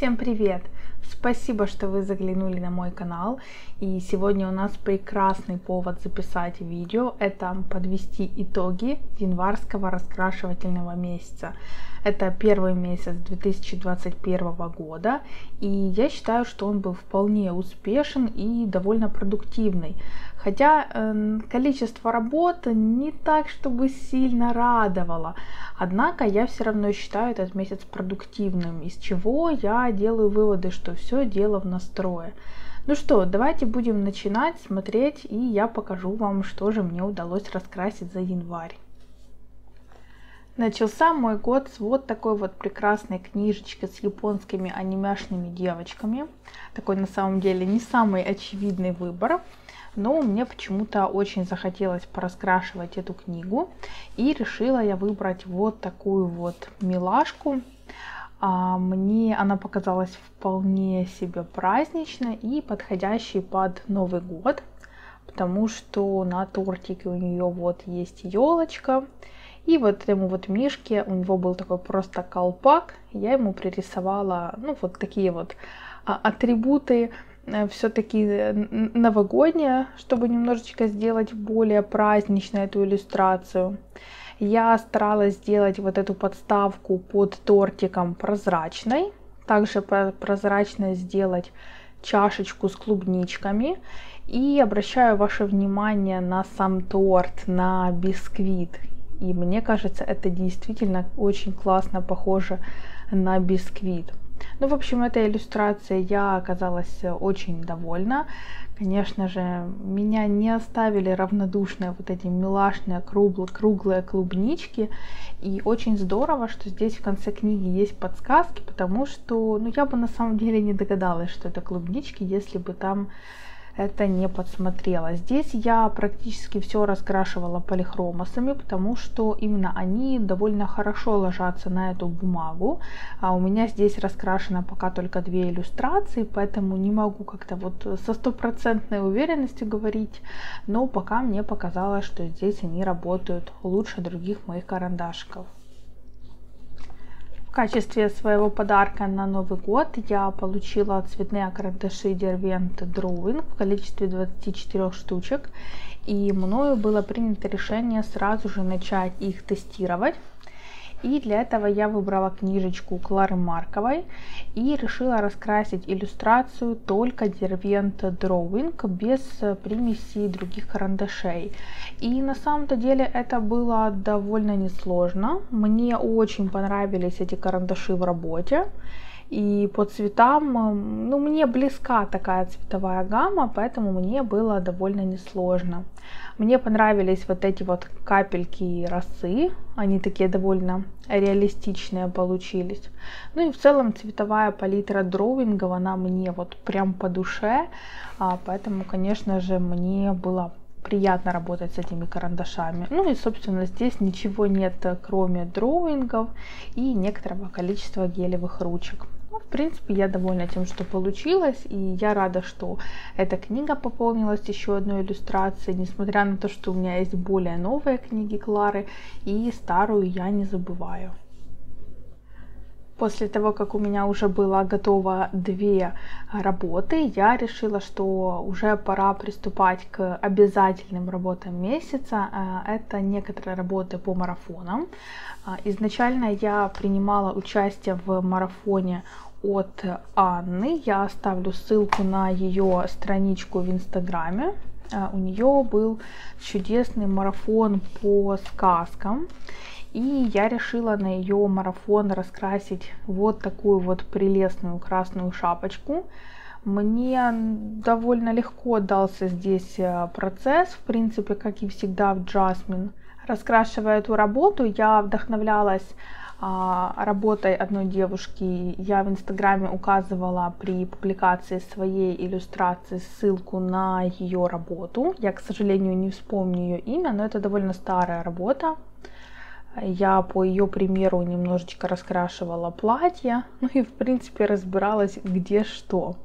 Всем привет! Спасибо, что вы заглянули на мой канал. И сегодня у нас прекрасный повод записать видео. Это подвести итоги январского раскрашивательного месяца. Это первый месяц 2021 года. И я считаю, что он был вполне успешен и довольно продуктивный. Хотя э, количество работы не так, чтобы сильно радовало. Однако я все равно считаю этот месяц продуктивным, из чего я делаю выводы, что все дело в настрое. Ну что, давайте будем начинать смотреть, и я покажу вам, что же мне удалось раскрасить за январь. Начался мой год с вот такой вот прекрасной книжечки с японскими анимешными девочками. Такой на самом деле не самый очевидный выбор но мне почему-то очень захотелось пораскрашивать эту книгу, и решила я выбрать вот такую вот милашку. А мне она показалась вполне себе праздничной и подходящей под Новый год, потому что на тортике у нее вот есть елочка, и вот этому вот мишке у него был такой просто колпак, я ему пририсовала, ну, вот такие вот а, атрибуты все-таки э, новогодняя, чтобы немножечко сделать более празднично эту иллюстрацию. Я старалась сделать вот эту подставку под тортиком прозрачной. Также прозрачно сделать чашечку с клубничками. И обращаю ваше внимание на сам торт, на бисквит. И мне кажется, это действительно очень классно похоже на бисквит. Ну, в общем, этой иллюстрацией я оказалась очень довольна. Конечно же, меня не оставили равнодушные вот эти милашные круглые, круглые клубнички. И очень здорово, что здесь в конце книги есть подсказки, потому что ну, я бы на самом деле не догадалась, что это клубнички, если бы там это не подсмотрела. Здесь я практически все раскрашивала полихромосами, потому что именно они довольно хорошо ложатся на эту бумагу. А у меня здесь раскрашено пока только две иллюстрации, поэтому не могу как-то вот со стопроцентной уверенностью говорить, но пока мне показалось, что здесь они работают лучше других моих карандашиков. В качестве своего подарка на Новый год я получила цветные карандаши Derwent Drawing в количестве 24 штучек. И мною было принято решение сразу же начать их тестировать. И для этого я выбрала книжечку Клары Марковой и решила раскрасить иллюстрацию только Derwent Drawing без примесей других карандашей. И на самом-то деле это было довольно несложно. Мне очень понравились эти карандаши в работе. И по цветам, ну, мне близка такая цветовая гамма, поэтому мне было довольно несложно. Мне понравились вот эти вот капельки росы, они такие довольно реалистичные получились. Ну и в целом цветовая палитра дровингов, она мне вот прям по душе, а, поэтому, конечно же, мне было приятно работать с этими карандашами. Ну и, собственно, здесь ничего нет, кроме дроуингов и некоторого количества гелевых ручек. Ну, в принципе, я довольна тем, что получилось, и я рада, что эта книга пополнилась еще одной иллюстрацией, несмотря на то, что у меня есть более новые книги Клары, и старую я не забываю. После того, как у меня уже было готово две работы, я решила, что уже пора приступать к обязательным работам месяца. Э, это некоторые работы по марафонам. Э, изначально я принимала участие в марафоне от Анны. Я оставлю ссылку на ее страничку в Инстаграме. Э, у нее был чудесный марафон по сказкам. И я решила на ее марафон раскрасить вот такую вот прелестную красную шапочку. Мне довольно легко дался здесь э, процесс, в принципе, как и всегда в Джасмин. Раскрашивая эту работу, я вдохновлялась а, работой одной девушки. Я в Инстаграме указывала при публикации своей иллюстрации ссылку на ее работу. Я, к сожалению, не вспомню ее имя, но это довольно старая работа. Я по ее примеру немножечко раскрашивала платье, ну и в принципе разбиралась где что.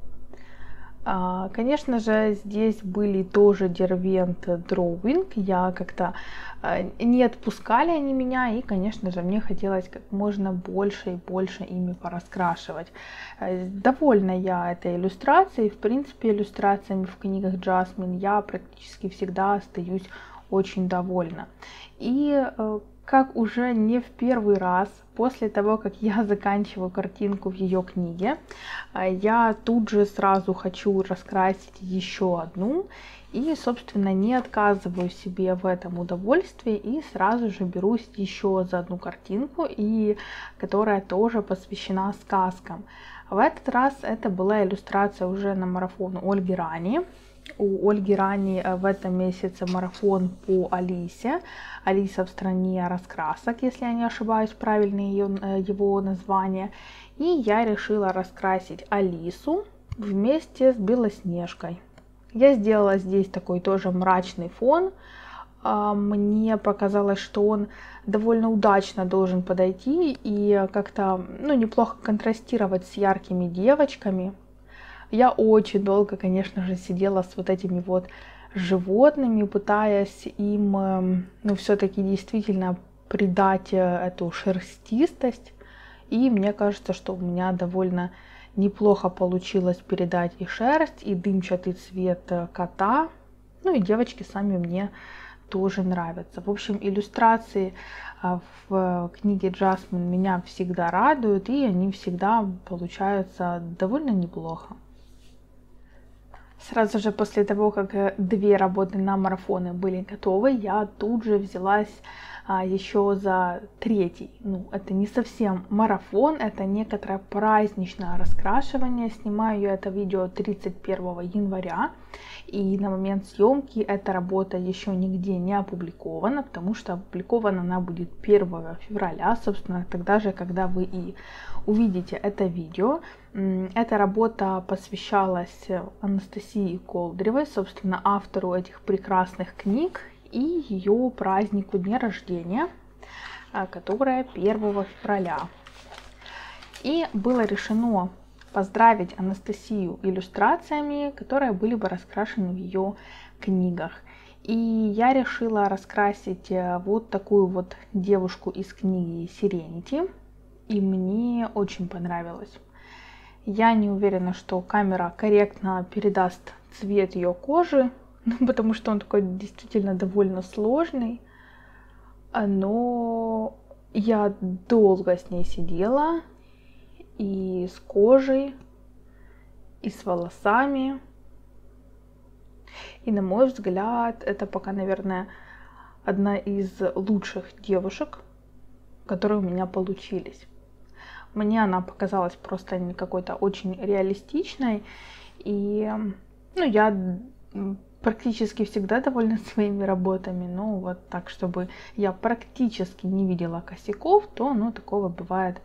А, конечно же, здесь были тоже Дервент Drawing. Я как-то а, не отпускали они меня, и, конечно же, мне хотелось как можно больше и больше ими пораскрашивать. Э, довольна я этой иллюстрацией. В принципе, иллюстрациями в книгах Джасмин я практически всегда остаюсь очень довольна. И э, как уже не в первый раз после того, как я заканчиваю картинку в ее книге, э, я тут же сразу хочу раскрасить еще одну. И, собственно, не отказываю себе в этом удовольствии и сразу же берусь еще за одну картинку, и которая тоже посвящена сказкам. В этот раз это была иллюстрация уже на марафон Ольги Рани. У Ольги Рани э, в этом месяце марафон по Алисе. Алиса в стране раскрасок, если я не ошибаюсь, правильное ее, э, его название. И я решила раскрасить Алису вместе с Белоснежкой. Я сделала здесь такой тоже мрачный фон. А, мне показалось, что он довольно удачно должен подойти и как-то ну, неплохо контрастировать с яркими девочками. Я очень долго, конечно же, сидела с вот этими вот животными, пытаясь им эм, ну, все-таки действительно придать э, эту шерстистость. И мне кажется, что у меня довольно неплохо получилось передать и шерсть, и дымчатый цвет э, кота. Ну и девочки сами мне тоже нравятся. В общем, иллюстрации а, в книге Джасмин меня всегда радуют, и они всегда получаются довольно неплохо. Сразу же после того, как э, две работы на марафоны были готовы, я тут же взялась а, еще за третий. Ну, это не совсем марафон, это некоторое праздничное раскрашивание. Снимаю я это видео 31 января. И на момент съемки эта работа еще нигде не опубликована, потому что опубликована она будет 1 февраля, собственно, тогда же, когда вы и увидите это видео. Эта работа посвящалась Анастасии Колдревой, собственно, автору этих прекрасных книг и ее празднику дня рождения, а, которое 1 февраля. И было решено поздравить Анастасию иллюстрациями, которые были бы раскрашены в ее книгах. И я решила раскрасить э, вот такую вот девушку из книги Serenity. И мне очень понравилось. Я не уверена, что камера корректно передаст цвет ее кожи, ну, потому что он такой действительно довольно сложный. Но я долго с ней сидела, и с кожей, и с волосами. И на мой взгляд, это пока, наверное, одна из лучших девушек, которые у меня получились. Мне она показалась просто какой-то очень реалистичной. И ну, я практически всегда довольна своими работами, но вот так, чтобы я практически не видела косяков, то ну, такого бывает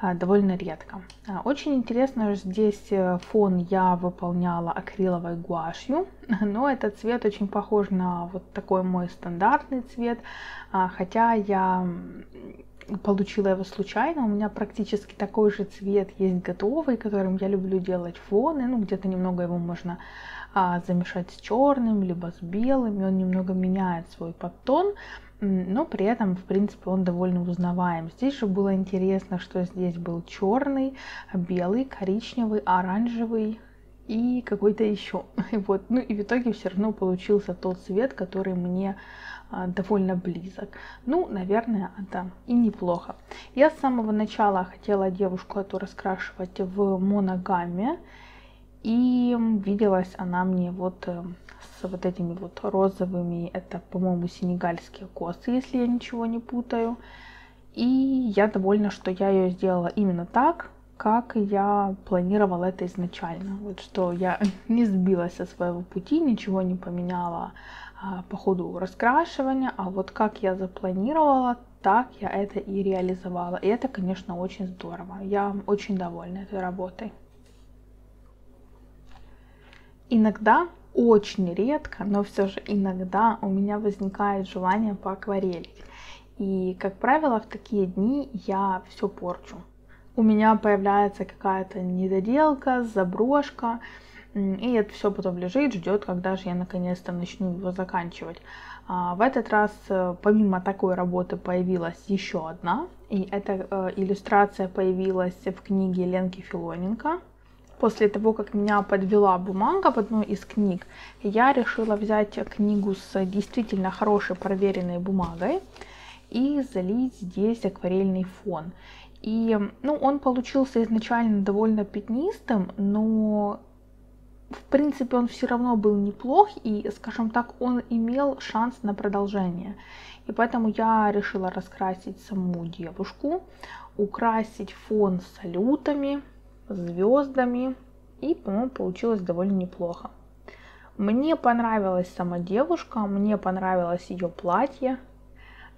а, довольно редко. А, очень интересно, здесь э, фон я выполняла акриловой гуашью, но этот цвет очень похож на вот такой мой стандартный цвет, а, хотя я получила его случайно. У меня практически такой же цвет есть готовый, которым я люблю делать фоны. Ну, где-то немного его можно а, замешать с черным, либо с белым, и он немного меняет свой подтон, но при этом, в принципе, он довольно узнаваем. Здесь же было интересно, что здесь был черный, белый, коричневый, оранжевый и какой-то еще. И вот, ну и в итоге все равно получился тот цвет, который мне довольно близок. Ну, наверное, это и неплохо. Я с самого начала хотела девушку эту раскрашивать в моногамме. И виделась она мне вот э, с вот этими вот розовыми, это, по-моему, сенегальские косы, если я ничего не путаю. И я довольна, что я ее сделала именно так, как я планировала это изначально. Вот что я не сбилась со своего пути, ничего не поменяла а, по ходу раскрашивания, а вот как я запланировала, так я это и реализовала. И это, конечно, очень здорово. Я очень довольна этой работой. Иногда, очень редко, но все же иногда у меня возникает желание поакварелить. И, как правило, в такие дни я все порчу. У меня появляется какая-то недоделка, заброшка, И это все потом лежит, ждет, когда же я наконец-то начну его заканчивать. А, в этот раз, э, помимо такой работы, появилась еще одна. И эта э, иллюстрация появилась в книге Ленки Филоненко. После того, как меня подвела бумага в одной из книг, я решила взять книгу с действительно хорошей проверенной бумагой и залить здесь акварельный фон. И ну, он получился изначально довольно пятнистым, но в принципе он все равно был неплох и, скажем так, он имел шанс на продолжение. И поэтому я решила раскрасить саму девушку, украсить фон салютами, звездами, и, по-моему, получилось довольно неплохо. Мне понравилась сама девушка, мне понравилось ее платье,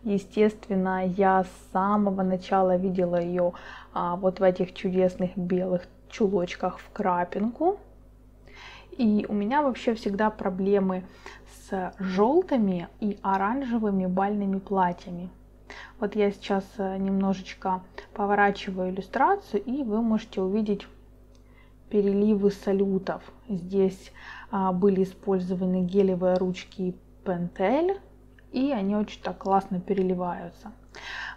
Естественно, я с самого начала видела ее а, вот в этих чудесных белых чулочках в крапинку. И у меня вообще всегда проблемы с желтыми и оранжевыми бальными платьями. Вот я сейчас э, немножечко поворачиваю иллюстрацию, и вы можете увидеть переливы салютов. Здесь а, были использованы гелевые ручки Pentel и они очень так классно переливаются.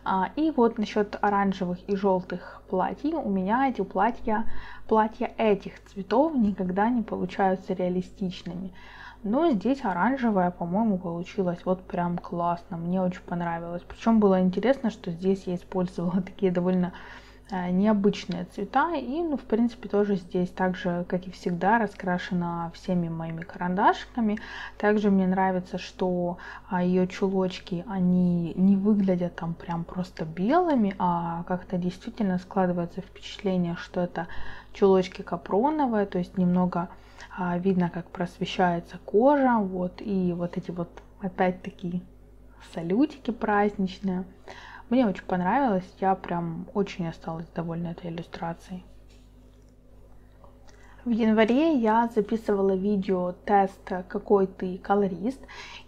А, и вот насчет оранжевых и желтых платьев, у меня эти платья, платья этих цветов никогда не получаются реалистичными. Но здесь оранжевая, по-моему, получилась вот прям классно, мне очень понравилось. Причем было интересно, что здесь я использовала такие довольно необычные цвета и, ну, в принципе, тоже здесь так же, как и всегда, раскрашена всеми моими карандашиками. Также мне нравится, что а, ее чулочки, они не выглядят там прям просто белыми, а как-то действительно складывается впечатление, что это чулочки капроновые, то есть немного а, видно, как просвещается кожа, вот, и вот эти вот опять-таки салютики праздничные. Мне очень понравилось, я прям очень осталась довольна этой иллюстрацией. В январе я записывала видео тест «Какой ты колорист?»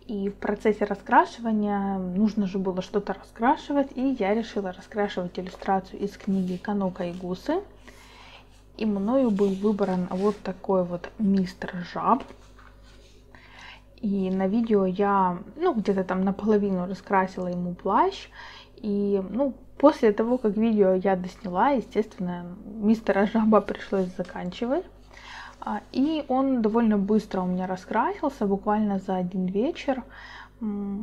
и в процессе раскрашивания нужно же было что-то раскрашивать, и я решила раскрашивать иллюстрацию из книги «Канука и гусы». И мною был выбран вот такой вот мистер Жаб. И на видео я, ну, где-то там наполовину раскрасила ему плащ, и, ну, после того, как видео я досняла, естественно, мистера Жаба пришлось заканчивать. А, и он довольно быстро у меня раскрасился, буквально за один вечер.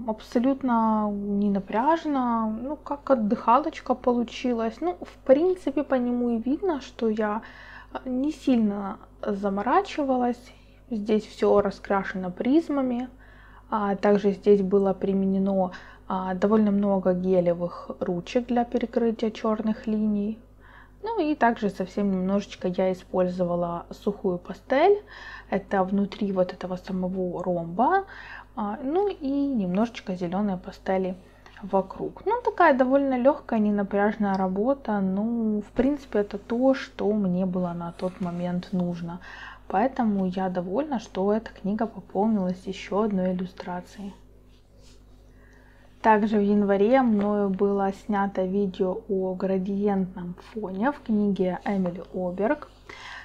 Абсолютно не напряжно, ну, как отдыхалочка получилась. Ну, в принципе, по нему и видно, что я а, не сильно заморачивалась. Здесь все раскрашено призмами. А также здесь было применено довольно много гелевых ручек для перекрытия черных линий. Ну и также совсем немножечко я использовала сухую пастель. Это внутри вот этого самого ромба. А, ну и немножечко зеленой пастели вокруг. Ну, такая довольно легкая, ненапряжная работа. Ну, в принципе, это то, что мне было на тот момент нужно. Поэтому я довольна, что эта книга пополнилась еще одной иллюстрацией. Также в январе мною было снято видео о градиентном фоне в книге Эмили Оберг.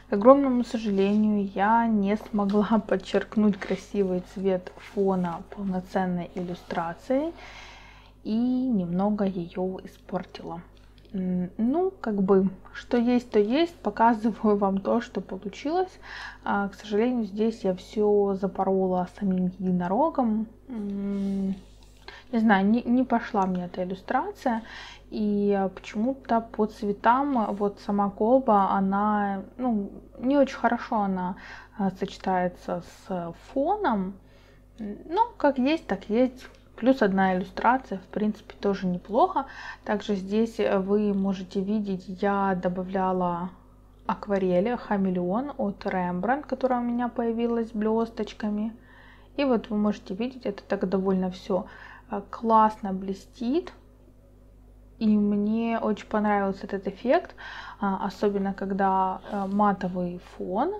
К огромному сожалению, я не смогла подчеркнуть красивый цвет фона полноценной иллюстрацией и немного ее испортила. Ну, как бы, что есть, то есть. Показываю вам то, что получилось. А, к сожалению, здесь я все запорола самим единорогом не знаю, не, не пошла мне эта иллюстрация. И почему-то по цветам вот сама колба, она, ну, не очень хорошо она а, сочетается с фоном. Ну, как есть, так есть. Плюс одна иллюстрация, в принципе, тоже неплохо. Также здесь вы можете видеть, я добавляла акварели хамелеон от Rembrandt, которая у меня появилась блесточками. И вот вы можете видеть, это так довольно все классно блестит. И мне очень понравился этот эффект, а, особенно когда э, матовый фон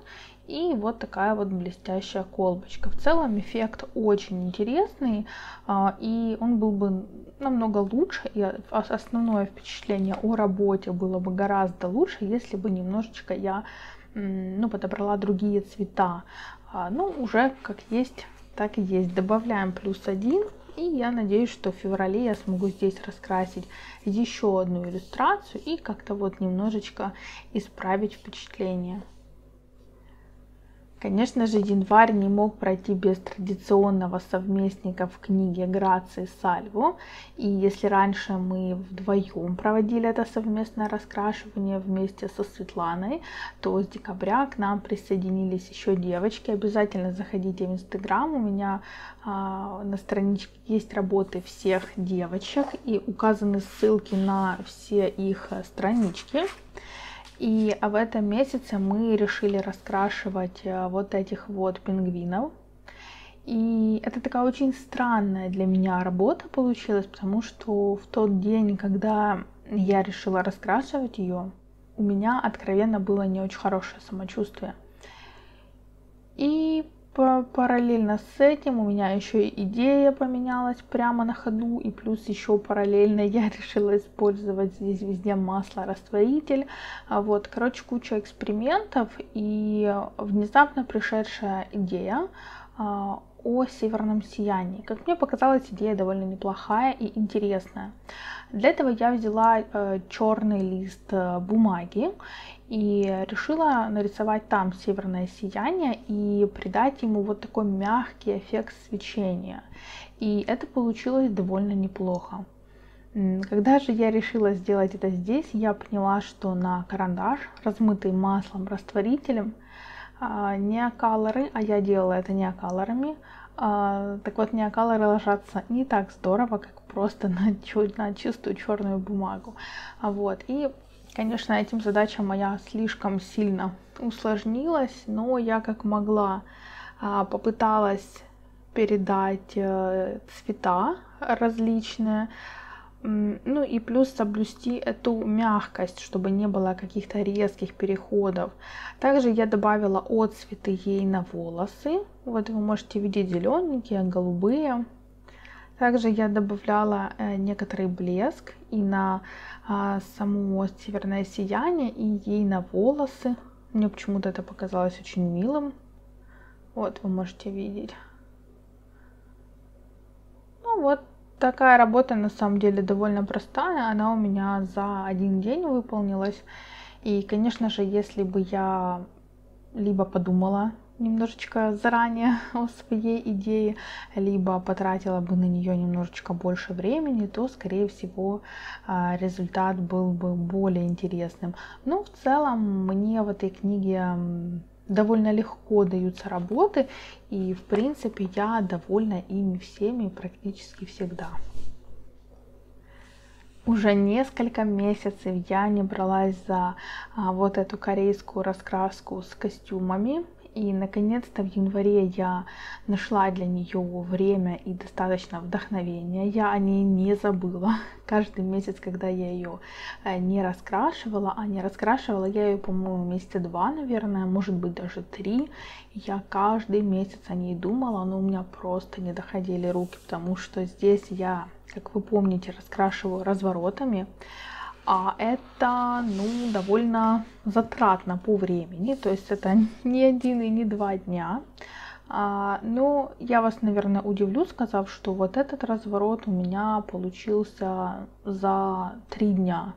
и вот такая вот блестящая колбочка. В целом эффект очень интересный, а, и он был бы намного лучше, и основное впечатление о работе было бы гораздо лучше, если бы немножечко я ну, подобрала другие цвета. А, ну, уже как есть, так и есть. Добавляем плюс один. И я надеюсь, что в феврале я смогу здесь раскрасить еще одну иллюстрацию и как-то вот немножечко исправить впечатление. Конечно же, январь не мог пройти без традиционного совместника в книге Грации Сальво. И если раньше мы вдвоем проводили это совместное раскрашивание вместе со Светланой, то с декабря к нам присоединились еще девочки. Обязательно заходите в Инстаграм. У меня а, на страничке есть работы всех девочек и указаны ссылки на все их странички. И в этом месяце мы решили раскрашивать э, вот этих вот пингвинов. И это такая очень странная для меня работа получилась, потому что в тот день, когда я решила раскрашивать ее, у меня откровенно было не очень хорошее самочувствие. И параллельно с этим у меня еще и идея поменялась прямо на ходу, и плюс еще параллельно я решила использовать здесь везде масло растворитель. А вот, короче, куча экспериментов, и внезапно пришедшая идея а, о северном сиянии. Как мне показалась, идея довольно неплохая и интересная. Для этого я взяла э, черный лист э, бумаги и решила нарисовать там северное сияние и придать ему вот такой мягкий эффект свечения. И это получилось довольно неплохо. Когда же я решила сделать это здесь, я поняла, что на карандаш, размытый маслом, растворителем, а, неокалоры, а я делала это неокалорами, а, так вот неокалоры ложатся не так здорово, как просто на, на чистую черную бумагу. Вот. И Конечно, этим задача моя слишком сильно усложнилась, но я как могла а, попыталась передать э, цвета различные, ну и плюс соблюсти эту мягкость, чтобы не было каких-то резких переходов. Также я добавила отцветы ей на волосы. Вот вы можете видеть зелененькие, голубые. Также я добавляла э, некоторый блеск и на а, само северное сияние, и ей на волосы. Мне почему-то это показалось очень милым. Вот, вы можете видеть. Ну вот, такая работа на самом деле довольно простая. Она у меня за один день выполнилась. И, конечно же, если бы я либо подумала немножечко заранее о своей идее, либо потратила бы на нее немножечко больше времени, то, скорее всего, а, результат был бы более интересным. Но в целом мне в этой книге довольно легко даются работы, и в принципе я довольна ими всеми практически всегда. Уже несколько месяцев я не бралась за а, вот эту корейскую раскраску с костюмами. И наконец-то в январе я нашла для нее время и достаточно вдохновения. Я о ней не забыла. Каждый месяц, когда я ее э, не раскрашивала, а не раскрашивала я ее, по-моему, месяца два, наверное, может быть даже три. Я каждый месяц о ней думала, но у меня просто не доходили руки, потому что здесь я, как вы помните, раскрашиваю разворотами а это ну, довольно затратно по времени, то есть это не один и не два дня. А, но я вас, наверное, удивлю, сказав, что вот этот разворот у меня получился за три дня.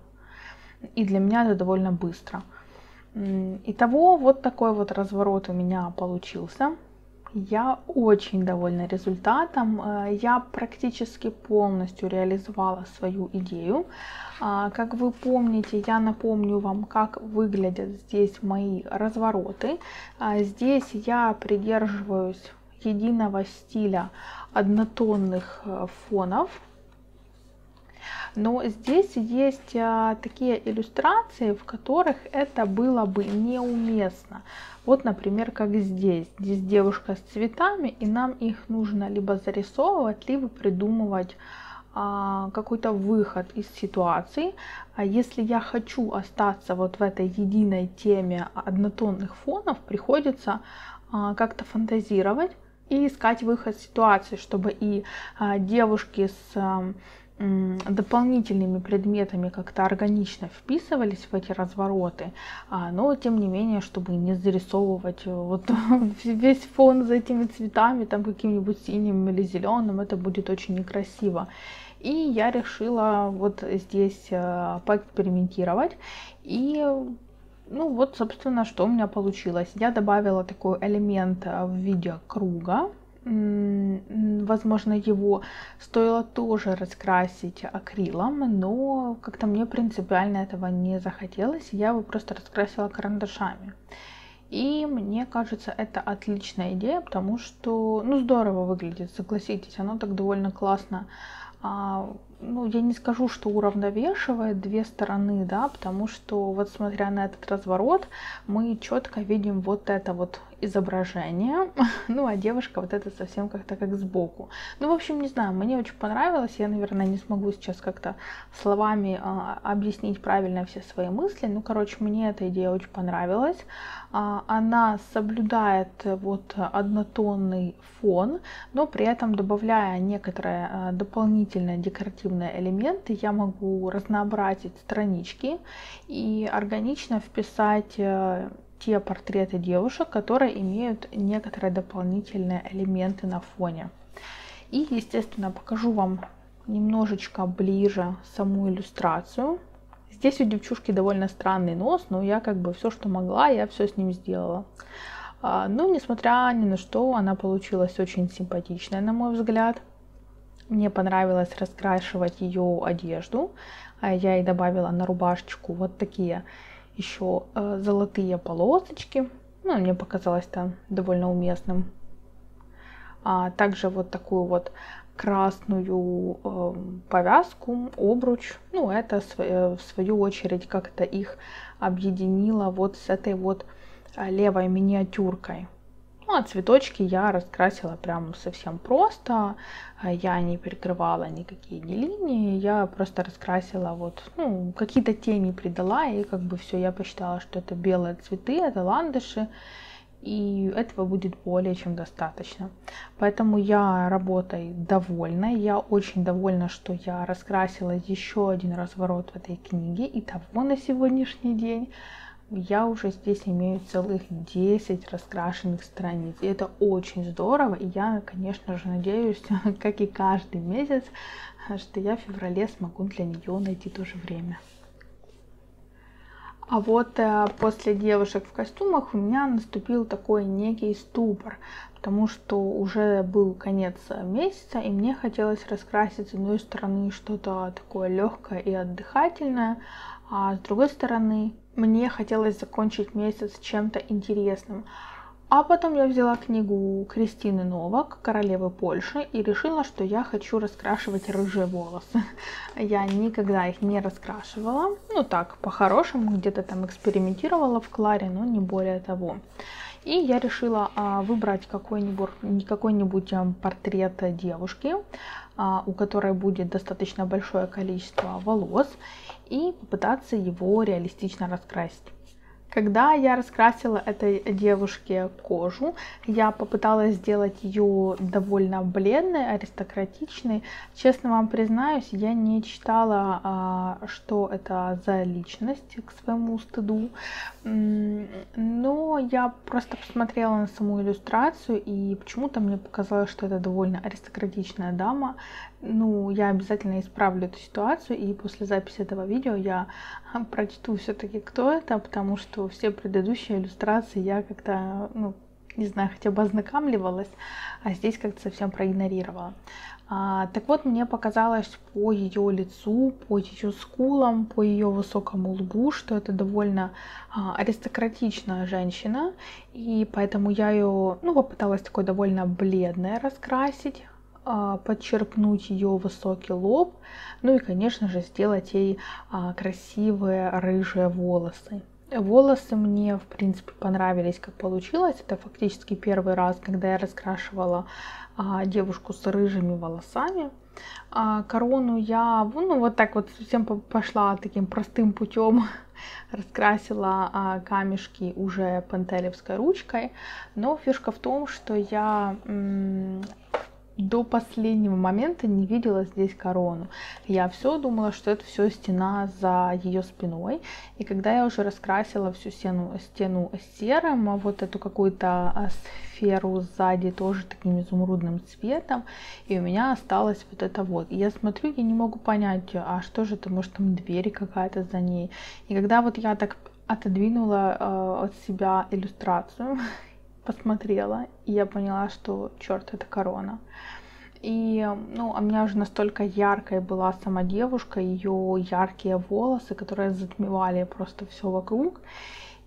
И для меня это довольно быстро. Итого, вот такой вот разворот у меня получился. Я очень довольна результатом. Э, я практически полностью реализовала свою идею. А, как вы помните, я напомню вам, как выглядят здесь мои развороты. А, здесь я придерживаюсь единого стиля однотонных э, фонов. Но здесь есть а, такие иллюстрации, в которых это было бы неуместно. Вот, например, как здесь. Здесь девушка с цветами, и нам их нужно либо зарисовывать, либо придумывать а, какой-то выход из ситуации. А если я хочу остаться вот в этой единой теме однотонных фонов, приходится а, как-то фантазировать и искать выход из ситуации, чтобы и девушки с дополнительными предметами как-то органично вписывались в эти развороты, а, но тем не менее, чтобы не зарисовывать э, вот весь фон за этими цветами, там каким-нибудь синим или зеленым, это будет очень некрасиво. И я решила вот здесь э, поэкспериментировать и ну вот, собственно, что у меня получилось. Я добавила такой элемент э, в виде круга, возможно, его стоило тоже раскрасить акрилом, но как-то мне принципиально этого не захотелось, я его просто раскрасила карандашами. И мне кажется, это отличная идея, потому что, ну, здорово выглядит, согласитесь, оно так довольно классно а, ну, я не скажу, что уравновешивает две стороны, да, потому что вот смотря на этот разворот, мы четко видим вот это вот изображение, ну, а девушка вот это совсем как-то как сбоку. Ну, в общем, не знаю, мне очень понравилось, я, наверное, не смогу сейчас как-то словами а, объяснить правильно все свои мысли, ну, короче, мне эта идея очень понравилась. А, она соблюдает вот однотонный фон, но при этом добавляя некоторые а, дополнительные декоративные элементы, я могу разнообразить странички и органично вписать э, те портреты девушек, которые имеют некоторые дополнительные элементы на фоне. И, естественно, покажу вам немножечко ближе саму иллюстрацию. Здесь у девчушки довольно странный нос, но я как бы все, что могла, я все с ним сделала. А, но, несмотря ни на что, она получилась очень симпатичная, на мой взгляд. Мне понравилось раскрашивать ее одежду. А я ей добавила на рубашечку вот такие еще э, золотые полосочки. Ну, мне показалось это довольно уместным. А также вот такую вот красную э, повязку, обруч. Ну, это в свою очередь как-то их объединило вот с этой вот э, левой миниатюркой. А цветочки я раскрасила прям совсем просто. А я не перекрывала никакие не линии. Я просто раскрасила вот, ну, какие-то тени придала. И как бы все, я посчитала, что это белые цветы, это ландыши. И этого будет более чем достаточно. Поэтому я работой довольна. Я очень довольна, что я раскрасила еще один разворот в этой книге. И того на сегодняшний день я уже здесь имею целых 10 раскрашенных страниц. И это очень здорово. И я, конечно же, надеюсь, как и каждый месяц, что я в феврале смогу для нее найти тоже время. А вот э, после девушек в костюмах у меня наступил такой некий ступор, потому что уже был конец месяца, и мне хотелось раскрасить с одной стороны что-то такое легкое и отдыхательное, а с другой стороны мне хотелось закончить месяц чем-то интересным. А потом я взяла книгу Кристины Новак «Королевы Польши» и решила, что я хочу раскрашивать рыжие волосы. Я никогда их не раскрашивала. Ну так, по-хорошему, где-то там экспериментировала в Кларе, но не более того. И я решила а, выбрать какой-нибудь какой-нибудь а, портрет девушки, а, у которой будет достаточно большое количество волос, и попытаться его реалистично раскрасить. Когда я раскрасила этой девушке кожу, я попыталась сделать ее довольно бледной, аристократичной. Честно вам признаюсь, я не читала, а, что это за личность к своему стыду. Но я просто посмотрела на саму иллюстрацию, и почему-то мне показалось, что это довольно аристократичная дама. Ну, я обязательно исправлю эту ситуацию, и после записи этого видео я прочту все-таки, кто это, потому что все предыдущие иллюстрации я как-то, ну, не знаю, хотя бы ознакомливалась, а здесь как-то совсем проигнорировала. А, так вот, мне показалось по ее лицу, по ее скулам, по ее высокому лбу, что это довольно а, аристократичная женщина, и поэтому я ее, ну, попыталась такой довольно бледной раскрасить, а, подчеркнуть ее высокий лоб, ну и, конечно же, сделать ей а, красивые рыжие волосы. Волосы мне, в принципе, понравились, как получилось. Это фактически первый раз, когда я раскрашивала а, девушку с рыжими волосами. А корону я, ну, вот так вот совсем пошла таким простым путем, раскрасила а, камешки уже пантелевской ручкой. Но фишка в том, что я до последнего момента не видела здесь корону. Я все думала, что это все стена за ее спиной. И когда я уже раскрасила всю стену, стену серым, а вот эту какую-то а, сферу сзади тоже таким изумрудным цветом, и у меня осталось вот это вот. И я смотрю, я не могу понять, а что же это, может там двери какая-то за ней. И когда вот я так отодвинула э, от себя иллюстрацию, посмотрела, и я поняла, что черт, это корона. И, ну, у меня уже настолько яркой была сама девушка, ее яркие волосы, которые затмевали просто все вокруг.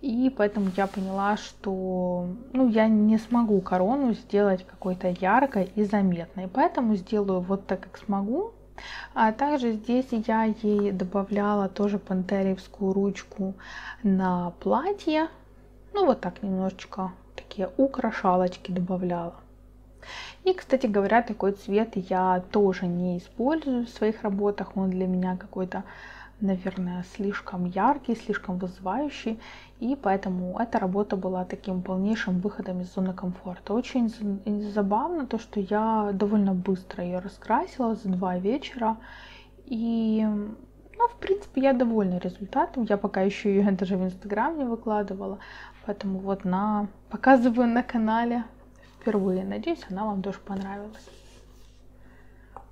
И поэтому я поняла, что ну, я не смогу корону сделать какой-то яркой и заметной. Поэтому сделаю вот так, как смогу. А также здесь я ей добавляла тоже пантеревскую ручку на платье. Ну вот так немножечко такие украшалочки добавляла. И, кстати говоря, такой цвет я тоже не использую в своих работах. Он для меня какой-то, наверное, слишком яркий, слишком вызывающий. И поэтому эта работа была таким полнейшим выходом из зоны комфорта. Очень забавно то, что я довольно быстро ее раскрасила за два вечера. И ну, в принципе, я довольна результатом. Я пока еще ее даже в Инстаграм не выкладывала. Поэтому вот на показываю на канале впервые. Надеюсь, она вам тоже понравилась.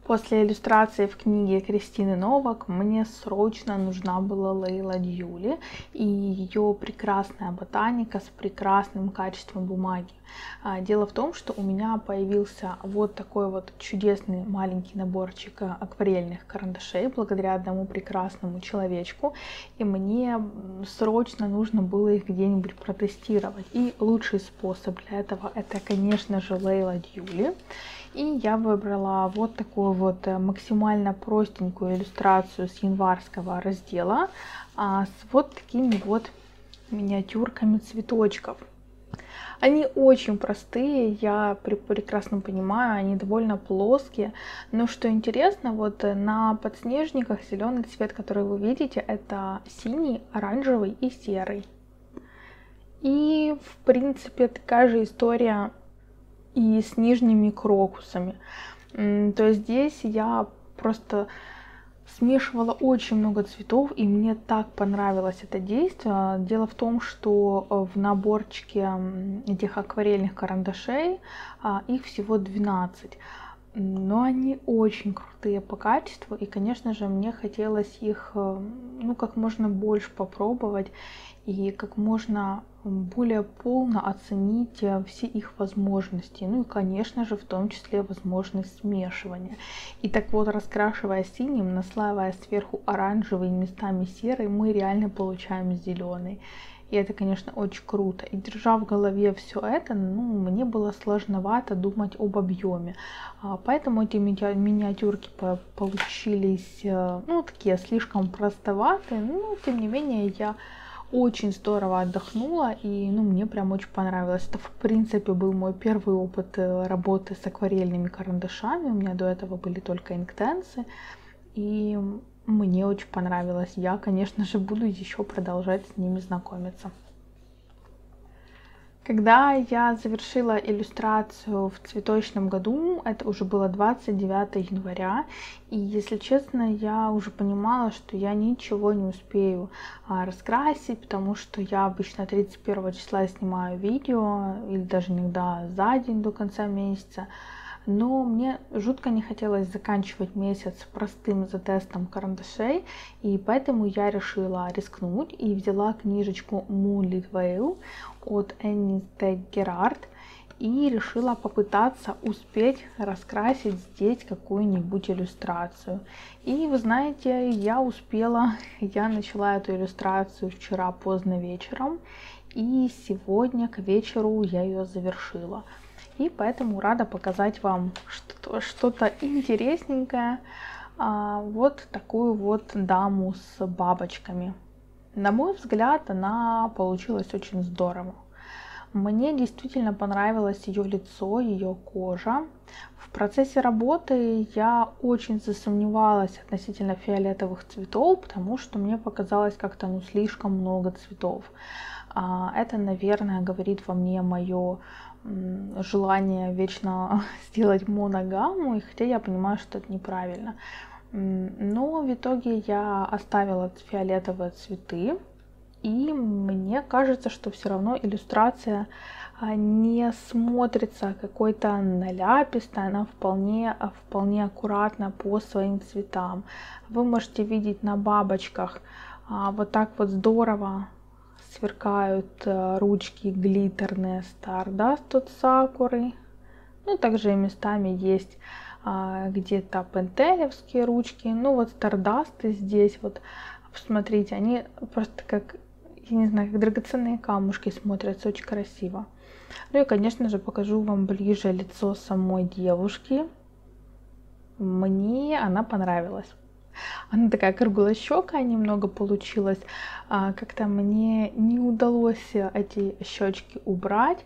После иллюстрации в книге Кристины Новак мне срочно нужна была Лейла Дьюли и ее прекрасная ботаника с прекрасным качеством бумаги. А, дело в том, что у меня появился вот такой вот чудесный маленький наборчик акварельных карандашей благодаря одному прекрасному человечку, и мне срочно нужно было их где-нибудь протестировать. И лучший способ для этого это, конечно же, Лейла Дьюли. И я выбрала вот такую вот э, максимально простенькую иллюстрацию с январского раздела а, с вот такими вот миниатюрками цветочков. Они очень простые, я прекрасно понимаю, они довольно плоские. Но что интересно, вот э, на подснежниках зеленый цвет, который вы видите, это синий, оранжевый и серый. И, в принципе, такая же история и с нижними крокусами. То есть здесь я просто смешивала очень много цветов, и мне так понравилось это действие. Дело в том, что э, в наборчике этих акварельных карандашей а, их всего 12 но они очень крутые по качеству, и, конечно же, мне хотелось их, э, ну, как можно больше попробовать и как можно более полно оценить э, все их возможности. Ну и, конечно же, в том числе возможность смешивания. И так вот, раскрашивая синим, наслаивая сверху оранжевый, местами серый, мы реально получаем зеленый. И это, конечно, очень круто. И держа в голове все это, ну, мне было сложновато думать об объеме. А, поэтому эти миниатюрки получились, э, ну, такие слишком простоватые. Но, тем не менее, я очень здорово отдохнула, и ну, мне прям очень понравилось. Это, в принципе, был мой первый опыт э, работы с акварельными карандашами. У меня до этого были только инктенсы, и мне очень понравилось. Я, конечно же, буду еще продолжать с ними знакомиться. Когда я завершила иллюстрацию в цветочном году, это уже было 29 января, и, если честно, я уже понимала, что я ничего не успею а, раскрасить, потому что я обычно 31 числа снимаю видео, или даже иногда за день до конца месяца, но мне жутко не хотелось заканчивать месяц простым затестом карандашей, и поэтому я решила рискнуть и взяла книжечку Moonlit Veil от Энни Герард и решила попытаться успеть раскрасить здесь какую-нибудь иллюстрацию. И вы знаете, я успела, я начала эту иллюстрацию вчера поздно вечером, и сегодня к вечеру я ее завершила. И поэтому рада показать вам что-то интересненькое. А, вот такую вот даму с бабочками. На мой взгляд, она получилась очень здорово. Мне действительно понравилось ее лицо, ее кожа. В процессе работы я очень засомневалась относительно фиолетовых цветов, потому что мне показалось как-то ну слишком много цветов. А, это, наверное, говорит во мне мое желание вечно сделать моногамму, и хотя я понимаю, что это неправильно. Но в итоге я оставила фиолетовые цветы, и мне кажется, что все равно иллюстрация а, не смотрится какой-то наляпистой, она вполне, вполне аккуратна по своим цветам. Вы можете видеть на бабочках а, вот так вот здорово сверкают а, ручки глиттерные Stardust от Сакуры. Ну, также местами есть где-то пентелевские ручки. Ну, вот Stardust здесь вот, посмотрите, они просто как я не знаю, как драгоценные камушки смотрятся очень красиво. Ну и, конечно же, покажу вам ближе лицо самой девушки. Мне она понравилась. Она такая круглощекая немного получилась. А, как-то мне не удалось эти щечки убрать,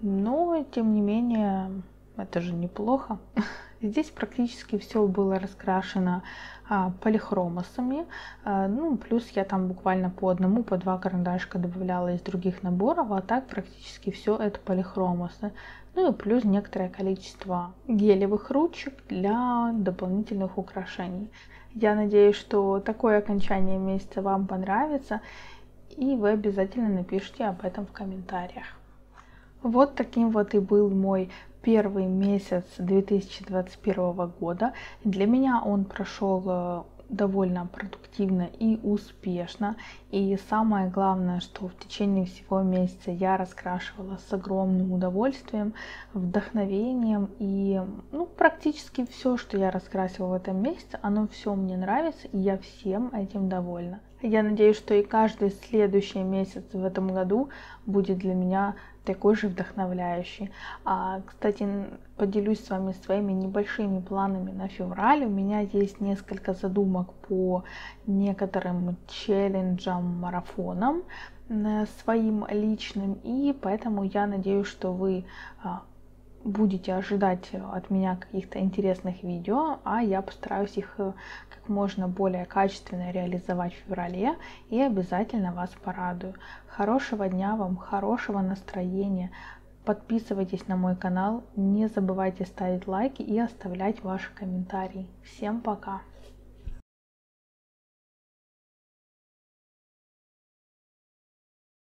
но тем не менее это же неплохо. Здесь практически все было раскрашено а, полихромосами. А, ну, плюс я там буквально по одному, по два карандашка добавляла из других наборов, а так практически все это полихромосы. Ну и плюс некоторое количество гелевых ручек для дополнительных украшений. Я надеюсь, что такое окончание месяца вам понравится, и вы обязательно напишите об этом в комментариях. Вот таким вот и был мой первый месяц 2021 года. Для меня он прошел э, довольно продуктивно и успешно. И самое главное, что в течение всего месяца я раскрашивала с огромным удовольствием, вдохновением. И ну, практически все, что я раскрасила в этом месяце, оно все мне нравится, и я всем этим довольна. Я надеюсь, что и каждый следующий месяц в этом году будет для меня такой же вдохновляющий. А, кстати, поделюсь с вами своими небольшими планами на февраль. У меня есть несколько задумок по некоторым челленджам, марафонам э, своим личным, и поэтому я надеюсь, что вы а, будете ожидать от меня каких-то интересных видео, а я постараюсь их э, как можно более качественно реализовать в феврале и обязательно вас порадую. Хорошего дня вам, хорошего настроения. Подписывайтесь на мой канал, не забывайте ставить лайки и оставлять ваши комментарии. Всем пока!